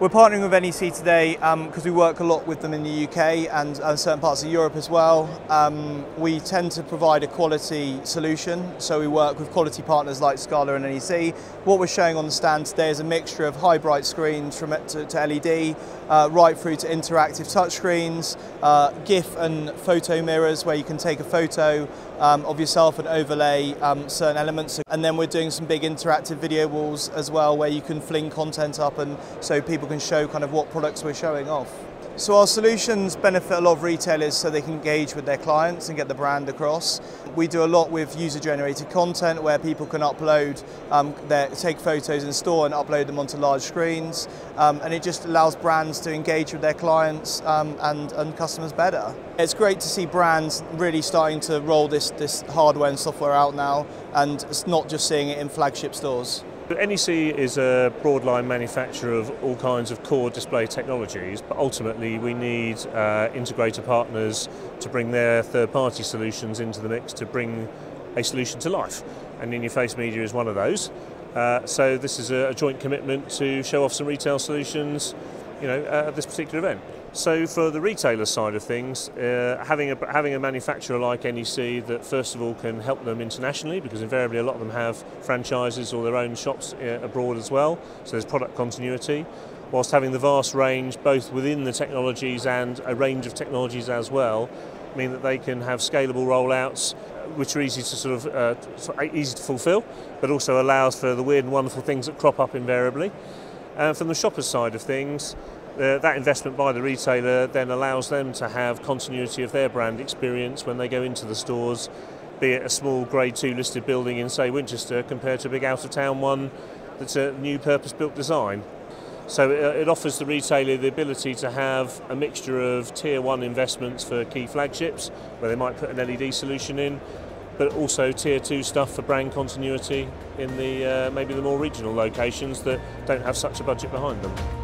We're partnering with NEC today because um, we work a lot with them in the UK and, and certain parts of Europe as well. Um, we tend to provide a quality solution, so we work with quality partners like Scala and NEC. What we're showing on the stand today is a mixture of high bright screens from to, to LED, uh, right through to interactive touchscreens, uh, GIF and photo mirrors where you can take a photo um, of yourself and overlay um, certain elements. And then we're doing some big interactive video walls as well where you can fling content up and so people can show kind of what products we're showing off. So our solutions benefit a lot of retailers so they can engage with their clients and get the brand across. We do a lot with user-generated content where people can upload, um, their, take photos in store and upload them onto large screens. Um, and it just allows brands to engage with their clients um, and, and customers better. It's great to see brands really starting to roll this, this hardware and software out now and it's not just seeing it in flagship stores. NEC is a broadline manufacturer of all kinds of core display technologies, but ultimately we need uh, integrator partners to bring their third-party solutions into the mix to bring a solution to life. And inurfaceMedia is one of those. Uh, so this is a, a joint commitment to show off some retail solutions you know, at this particular event. So for the retailer side of things, uh, having, a, having a manufacturer like NEC that first of all can help them internationally because invariably a lot of them have franchises or their own shops uh, abroad as well, so there's product continuity, whilst having the vast range both within the technologies and a range of technologies as well, mean that they can have scalable rollouts which are easy to sort of uh, easy to fulfill, but also allows for the weird and wonderful things that crop up invariably. Uh, from the shopper's side of things, uh, that investment by the retailer then allows them to have continuity of their brand experience when they go into the stores, be it a small grade 2 listed building in, say, Winchester, compared to a big out of town one that's a new purpose built design. So it, uh, it offers the retailer the ability to have a mixture of tier 1 investments for key flagships, where they might put an LED solution in, but also tier two stuff for brand continuity in the uh, maybe the more regional locations that don't have such a budget behind them.